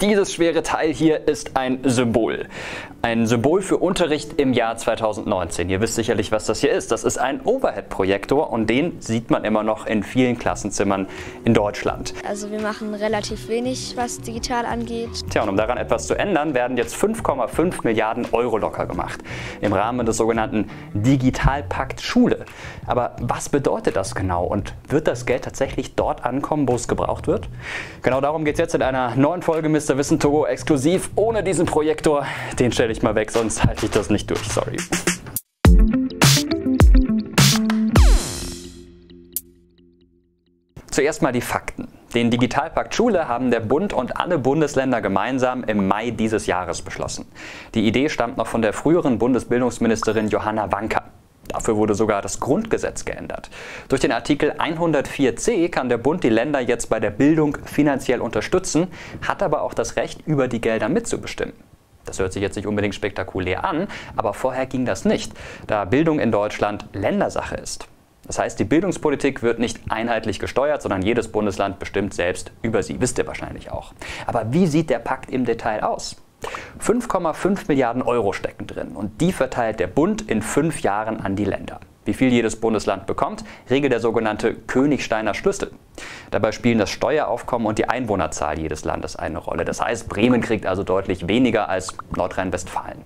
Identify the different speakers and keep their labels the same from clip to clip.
Speaker 1: Dieses schwere Teil hier ist ein Symbol. Ein Symbol für Unterricht im Jahr 2019. Ihr wisst sicherlich, was das hier ist. Das ist ein Overhead-Projektor und den sieht man immer noch in vielen Klassenzimmern in Deutschland.
Speaker 2: Also wir machen relativ wenig, was digital angeht.
Speaker 1: Tja, und um daran etwas zu ändern, werden jetzt 5,5 Milliarden Euro locker gemacht. Im Rahmen des sogenannten Digitalpakt Schule. Aber was bedeutet das genau und wird das Geld tatsächlich dort ankommen, wo es gebraucht wird? Genau darum geht es jetzt in einer neuen Folge Mr. Wissen Togo exklusiv ohne diesen Projektor. Den stelle ich mal weg, sonst halte ich das nicht durch. Sorry. Zuerst mal die Fakten. Den Digitalpakt Schule haben der Bund und alle Bundesländer gemeinsam im Mai dieses Jahres beschlossen. Die Idee stammt noch von der früheren Bundesbildungsministerin Johanna Wanka. Dafür wurde sogar das Grundgesetz geändert. Durch den Artikel 104c kann der Bund die Länder jetzt bei der Bildung finanziell unterstützen, hat aber auch das Recht, über die Gelder mitzubestimmen. Das hört sich jetzt nicht unbedingt spektakulär an, aber vorher ging das nicht, da Bildung in Deutschland Ländersache ist. Das heißt, die Bildungspolitik wird nicht einheitlich gesteuert, sondern jedes Bundesland bestimmt selbst über sie, wisst ihr wahrscheinlich auch. Aber wie sieht der Pakt im Detail aus? 5,5 Milliarden Euro stecken drin und die verteilt der Bund in fünf Jahren an die Länder. Wie viel jedes Bundesland bekommt, regelt der sogenannte Königsteiner Schlüssel. Dabei spielen das Steueraufkommen und die Einwohnerzahl jedes Landes eine Rolle. Das heißt, Bremen kriegt also deutlich weniger als Nordrhein-Westfalen.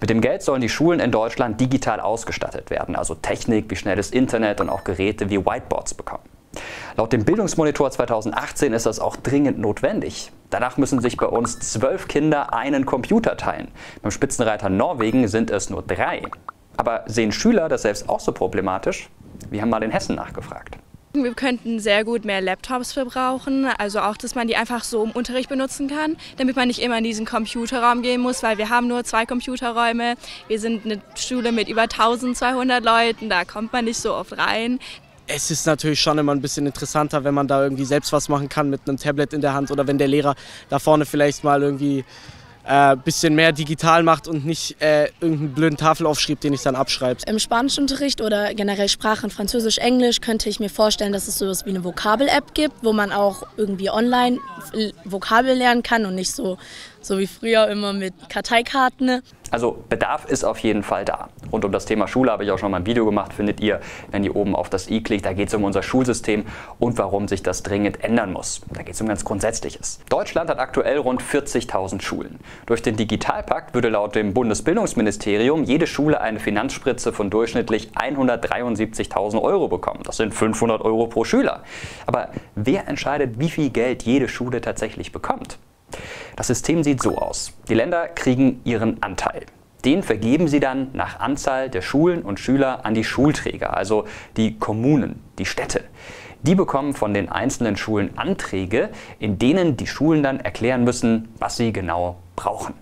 Speaker 1: Mit dem Geld sollen die Schulen in Deutschland digital ausgestattet werden, also Technik wie schnelles Internet und auch Geräte wie Whiteboards bekommen. Laut dem Bildungsmonitor 2018 ist das auch dringend notwendig. Danach müssen sich bei uns zwölf Kinder einen Computer teilen. Beim Spitzenreiter Norwegen sind es nur drei. Aber sehen Schüler das selbst auch so problematisch? Wir haben mal in Hessen nachgefragt.
Speaker 3: Wir könnten sehr gut mehr Laptops verbrauchen, also auch, dass man die einfach so im Unterricht benutzen kann, damit man nicht immer in diesen Computerraum gehen muss, weil wir haben nur zwei Computerräume. Wir sind eine Schule mit über 1200 Leuten, da kommt man nicht so oft rein.
Speaker 4: Es ist natürlich schon immer ein bisschen interessanter, wenn man da irgendwie selbst was machen kann mit einem Tablet in der Hand oder wenn der Lehrer da vorne vielleicht mal irgendwie ein äh, bisschen mehr digital macht und nicht äh, irgendeinen blöden Tafelaufschrieb, den ich dann abschreibe.
Speaker 5: Im Spanischunterricht oder generell Sprachen Französisch, Englisch könnte ich mir vorstellen, dass es sowas wie eine Vokabel-App gibt, wo man auch irgendwie online Vokabel lernen kann und nicht so, so wie früher immer mit Karteikarten.
Speaker 1: Also Bedarf ist auf jeden Fall da. Rund um das Thema Schule habe ich auch schon mal ein Video gemacht, findet ihr, wenn ihr oben auf das i klickt. Da geht es um unser Schulsystem und warum sich das dringend ändern muss. Da geht es um ganz Grundsätzliches. Deutschland hat aktuell rund 40.000 Schulen. Durch den Digitalpakt würde laut dem Bundesbildungsministerium jede Schule eine Finanzspritze von durchschnittlich 173.000 Euro bekommen. Das sind 500 Euro pro Schüler. Aber wer entscheidet, wie viel Geld jede Schule tatsächlich bekommt? Das System sieht so aus. Die Länder kriegen ihren Anteil. Den vergeben sie dann nach Anzahl der Schulen und Schüler an die Schulträger, also die Kommunen, die Städte. Die bekommen von den einzelnen Schulen Anträge, in denen die Schulen dann erklären müssen, was sie genau brauchen.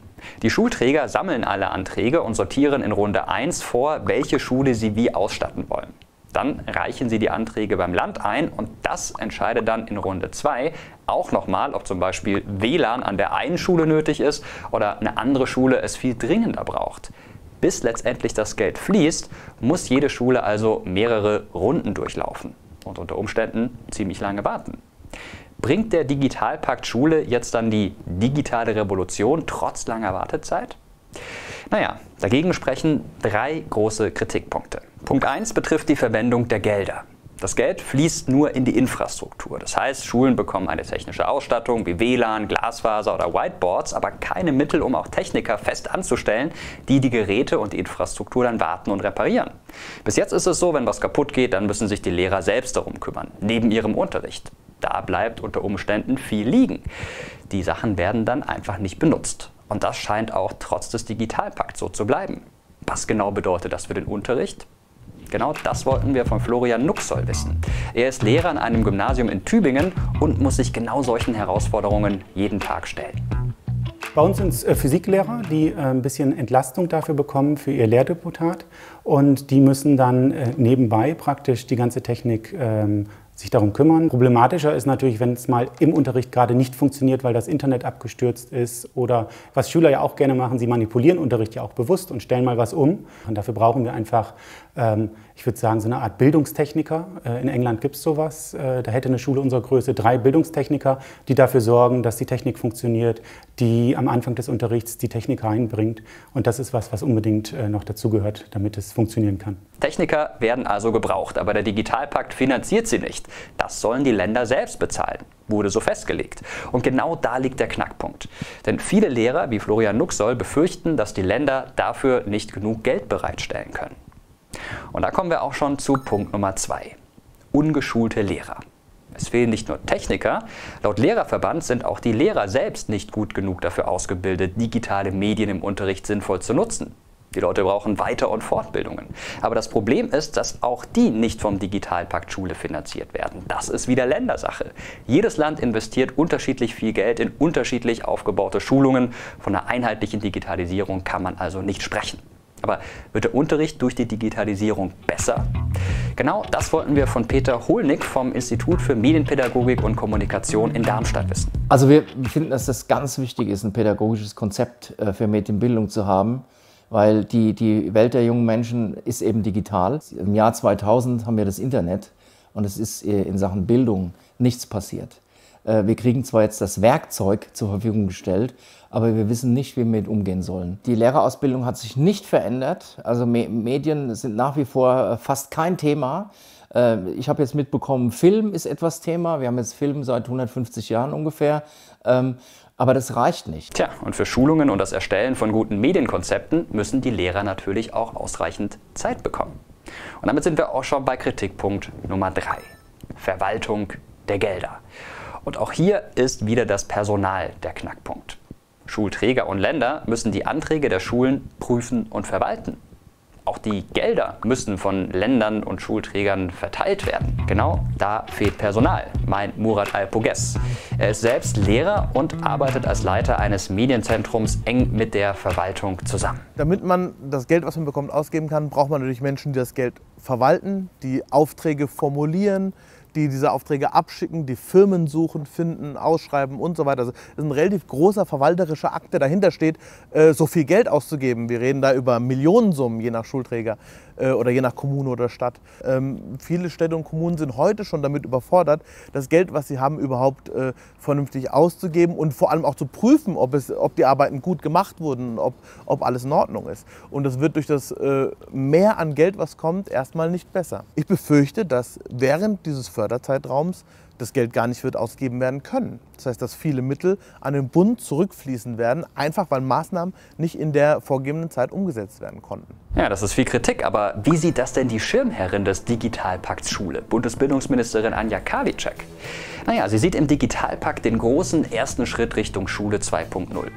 Speaker 1: Die Schulträger sammeln alle Anträge und sortieren in Runde 1 vor, welche Schule sie wie ausstatten wollen. Dann reichen Sie die Anträge beim Land ein und das entscheidet dann in Runde 2 auch nochmal, ob zum Beispiel WLAN an der einen Schule nötig ist oder eine andere Schule es viel dringender braucht. Bis letztendlich das Geld fließt, muss jede Schule also mehrere Runden durchlaufen und unter Umständen ziemlich lange warten. Bringt der Digitalpakt Schule jetzt dann die digitale Revolution trotz langer Wartezeit? Naja, dagegen sprechen drei große Kritikpunkte. Punkt 1 betrifft die Verwendung der Gelder. Das Geld fließt nur in die Infrastruktur. Das heißt, Schulen bekommen eine technische Ausstattung wie WLAN, Glasfaser oder Whiteboards, aber keine Mittel, um auch Techniker fest anzustellen, die die Geräte und die Infrastruktur dann warten und reparieren. Bis jetzt ist es so, wenn was kaputt geht, dann müssen sich die Lehrer selbst darum kümmern, neben ihrem Unterricht. Da bleibt unter Umständen viel liegen. Die Sachen werden dann einfach nicht benutzt. Und das scheint auch trotz des Digitalpakts so zu bleiben. Was genau bedeutet das für den Unterricht? Genau das wollten wir von Florian Nuxoll wissen. Er ist Lehrer an einem Gymnasium in Tübingen und muss sich genau solchen Herausforderungen jeden Tag stellen.
Speaker 6: Bei uns sind es äh, Physiklehrer, die äh, ein bisschen Entlastung dafür bekommen für ihr Lehrdeputat und die müssen dann äh, nebenbei praktisch die ganze Technik ähm, sich darum kümmern. Problematischer ist natürlich, wenn es mal im Unterricht gerade nicht funktioniert, weil das Internet abgestürzt ist oder was Schüler ja auch gerne machen, sie manipulieren Unterricht ja auch bewusst und stellen mal was um. Und dafür brauchen wir einfach ähm, ich würde sagen, so eine Art Bildungstechniker. Äh, in England gibt es sowas. Äh, da hätte eine Schule unserer Größe drei Bildungstechniker, die dafür sorgen, dass die Technik funktioniert, die am Anfang des Unterrichts die Technik reinbringt. Und das ist was, was unbedingt äh, noch dazugehört, damit es funktionieren kann.
Speaker 1: Techniker werden also gebraucht, aber der Digitalpakt finanziert sie nicht. Das sollen die Länder selbst bezahlen, wurde so festgelegt. Und genau da liegt der Knackpunkt. Denn viele Lehrer wie Florian Nuxoll befürchten, dass die Länder dafür nicht genug Geld bereitstellen können. Und da kommen wir auch schon zu Punkt Nummer zwei. Ungeschulte Lehrer. Es fehlen nicht nur Techniker, laut Lehrerverband sind auch die Lehrer selbst nicht gut genug dafür ausgebildet, digitale Medien im Unterricht sinnvoll zu nutzen. Die Leute brauchen Weiter- und Fortbildungen. Aber das Problem ist, dass auch die nicht vom Digitalpakt Schule finanziert werden. Das ist wieder Ländersache. Jedes Land investiert unterschiedlich viel Geld in unterschiedlich aufgebaute Schulungen. Von einer einheitlichen Digitalisierung kann man also nicht sprechen. Aber wird der Unterricht durch die Digitalisierung besser? Genau das wollten wir von Peter Holnick vom Institut für Medienpädagogik und Kommunikation in Darmstadt wissen.
Speaker 7: Also wir finden, dass das ganz wichtig ist, ein pädagogisches Konzept äh, für Medienbildung zu haben, weil die, die Welt der jungen Menschen ist eben digital. Im Jahr 2000 haben wir das Internet und es ist äh, in Sachen Bildung nichts passiert. Äh, wir kriegen zwar jetzt das Werkzeug zur Verfügung gestellt, aber wir wissen nicht, wie wir mit umgehen sollen. Die Lehrerausbildung hat sich nicht verändert. Also Medien sind nach wie vor äh, fast kein Thema. Äh, ich habe jetzt mitbekommen, Film ist etwas Thema. Wir haben jetzt Film seit 150 Jahren ungefähr. Ähm, aber das reicht nicht.
Speaker 1: Tja, und für Schulungen und das Erstellen von guten Medienkonzepten müssen die Lehrer natürlich auch ausreichend Zeit bekommen. Und damit sind wir auch schon bei Kritikpunkt Nummer 3. Verwaltung der Gelder. Und auch hier ist wieder das Personal der Knackpunkt. Schulträger und Länder müssen die Anträge der Schulen prüfen und verwalten. Auch die Gelder müssen von Ländern und Schulträgern verteilt werden. Genau da fehlt Personal, meint Murat Al-Poges. Er ist selbst Lehrer und arbeitet als Leiter eines Medienzentrums eng mit der Verwaltung zusammen.
Speaker 8: Damit man das Geld, was man bekommt, ausgeben kann, braucht man natürlich Menschen, die das Geld verwalten, die Aufträge formulieren, die diese Aufträge abschicken, die Firmen suchen, finden, ausschreiben und so weiter. Also es ist ein relativ großer verwalterischer Akt, der dahinter steht, äh, so viel Geld auszugeben. Wir reden da über Millionensummen je nach Schulträger. Äh, oder je nach Kommune oder Stadt. Ähm, viele Städte und Kommunen sind heute schon damit überfordert, das Geld, was sie haben, überhaupt äh, vernünftig auszugeben und vor allem auch zu prüfen, ob, es, ob die Arbeiten gut gemacht wurden, ob, ob alles in Ordnung ist. Und das wird durch das äh, Mehr an Geld, was kommt, erstmal nicht besser. Ich befürchte, dass während dieses Förderzeitraums das Geld gar nicht wird ausgegeben werden können. Das heißt, dass viele Mittel an den Bund zurückfließen werden, einfach weil Maßnahmen nicht in der vorgegebenen Zeit umgesetzt werden konnten.
Speaker 1: Ja, das ist viel Kritik, aber wie sieht das denn die Schirmherrin des Digitalpakts Schule, Bundesbildungsministerin Anja Karliczek? Naja, sie sieht im Digitalpakt den großen ersten Schritt Richtung Schule 2.0.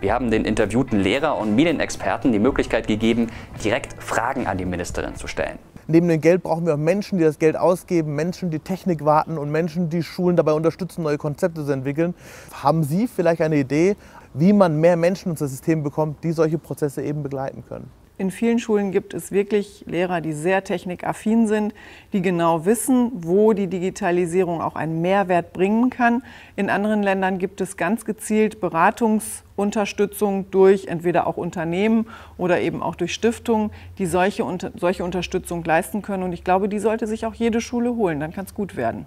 Speaker 1: Wir haben den interviewten Lehrer und Medienexperten die Möglichkeit gegeben, direkt Fragen an die Ministerin zu stellen.
Speaker 8: Neben dem Geld brauchen wir auch Menschen, die das Geld ausgeben, Menschen, die Technik warten und Menschen, die Schulen dabei unterstützen, neue Konzepte zu entwickeln. Haben Sie vielleicht eine Idee, wie man mehr Menschen ins System bekommt, die solche Prozesse eben begleiten können?
Speaker 9: In vielen Schulen gibt es wirklich Lehrer, die sehr technikaffin sind, die genau wissen, wo die Digitalisierung auch einen Mehrwert bringen kann. In anderen Ländern gibt es ganz gezielt Beratungsunterstützung durch entweder auch Unternehmen oder eben auch durch Stiftungen, die solche, solche Unterstützung leisten können. Und ich glaube, die sollte sich auch jede Schule holen, dann kann es gut werden.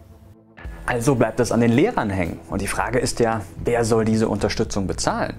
Speaker 1: Also bleibt es an den Lehrern hängen. Und die Frage ist ja, wer soll diese Unterstützung bezahlen?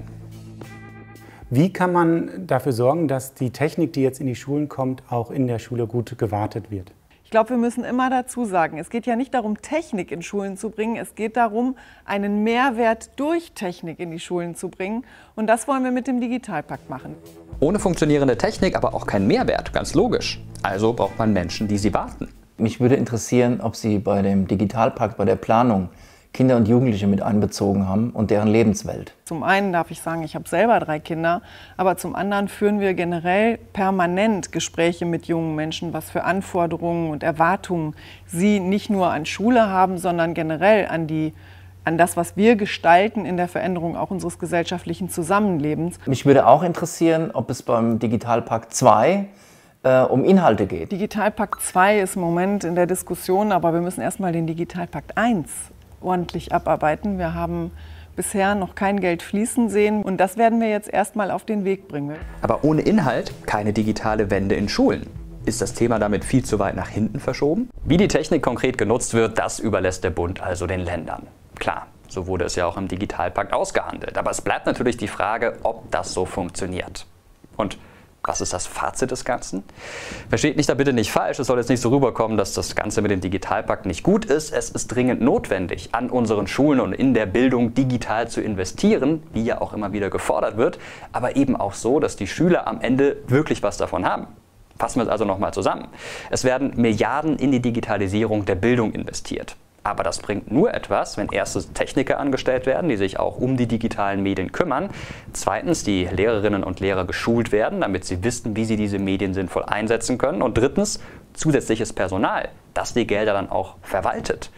Speaker 6: Wie kann man dafür sorgen, dass die Technik, die jetzt in die Schulen kommt, auch in der Schule gut gewartet wird?
Speaker 9: Ich glaube, wir müssen immer dazu sagen, es geht ja nicht darum, Technik in Schulen zu bringen, es geht darum, einen Mehrwert durch Technik in die Schulen zu bringen. Und das wollen wir mit dem Digitalpakt machen.
Speaker 1: Ohne funktionierende Technik aber auch kein Mehrwert, ganz logisch. Also braucht man Menschen, die sie warten.
Speaker 7: Mich würde interessieren, ob Sie bei dem Digitalpakt, bei der Planung Kinder und Jugendliche mit einbezogen haben und deren Lebenswelt.
Speaker 9: Zum einen darf ich sagen, ich habe selber drei Kinder, aber zum anderen führen wir generell permanent Gespräche mit jungen Menschen, was für Anforderungen und Erwartungen sie nicht nur an Schule haben, sondern generell an die an das, was wir gestalten in der Veränderung auch unseres gesellschaftlichen Zusammenlebens.
Speaker 7: Mich würde auch interessieren, ob es beim Digitalpakt 2 äh, um Inhalte geht.
Speaker 9: Digitalpakt 2 ist im Moment in der Diskussion, aber wir müssen erstmal den Digitalpakt 1 ordentlich abarbeiten. Wir haben bisher noch kein Geld fließen sehen und das werden wir jetzt erstmal auf den Weg bringen.
Speaker 1: Aber ohne Inhalt keine digitale Wende in Schulen. Ist das Thema damit viel zu weit nach hinten verschoben? Wie die Technik konkret genutzt wird, das überlässt der Bund also den Ländern. Klar, so wurde es ja auch im Digitalpakt ausgehandelt. Aber es bleibt natürlich die Frage, ob das so funktioniert. Und was ist das Fazit des Ganzen? Versteht mich da bitte nicht falsch, es soll jetzt nicht so rüberkommen, dass das Ganze mit dem Digitalpakt nicht gut ist. Es ist dringend notwendig, an unseren Schulen und in der Bildung digital zu investieren, wie ja auch immer wieder gefordert wird, aber eben auch so, dass die Schüler am Ende wirklich was davon haben. Fassen wir es also nochmal zusammen. Es werden Milliarden in die Digitalisierung der Bildung investiert. Aber das bringt nur etwas, wenn erstens Techniker angestellt werden, die sich auch um die digitalen Medien kümmern. Zweitens, die Lehrerinnen und Lehrer geschult werden, damit sie wissen, wie sie diese Medien sinnvoll einsetzen können. Und drittens, zusätzliches Personal, das die Gelder dann auch verwaltet.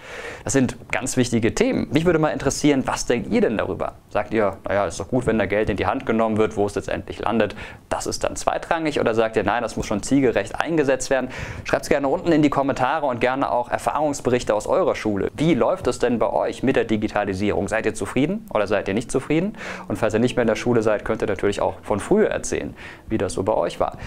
Speaker 1: Das sind ganz wichtige Themen. Mich würde mal interessieren, was denkt ihr denn darüber? Sagt ihr, naja, ist doch gut, wenn da Geld in die Hand genommen wird, wo es letztendlich landet, das ist dann zweitrangig? Oder sagt ihr, nein, das muss schon zielgerecht eingesetzt werden? Schreibt es gerne unten in die Kommentare und gerne auch Erfahrungsberichte aus eurer Schule. Wie läuft es denn bei euch mit der Digitalisierung? Seid ihr zufrieden oder seid ihr nicht zufrieden? Und falls ihr nicht mehr in der Schule seid, könnt ihr natürlich auch von früher erzählen, wie das so bei euch war.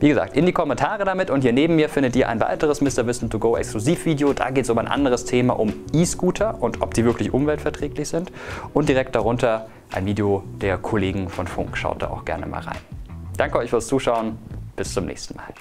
Speaker 1: Wie gesagt, in die Kommentare damit und hier neben mir findet ihr ein weiteres Mr. Wissen to Go Exklusivvideo. Da geht es um ein anderes Thema, um E-Scooter und ob die wirklich umweltverträglich sind. Und direkt darunter ein Video der Kollegen von Funk. Schaut da auch gerne mal rein. Danke euch fürs Zuschauen. Bis zum nächsten Mal.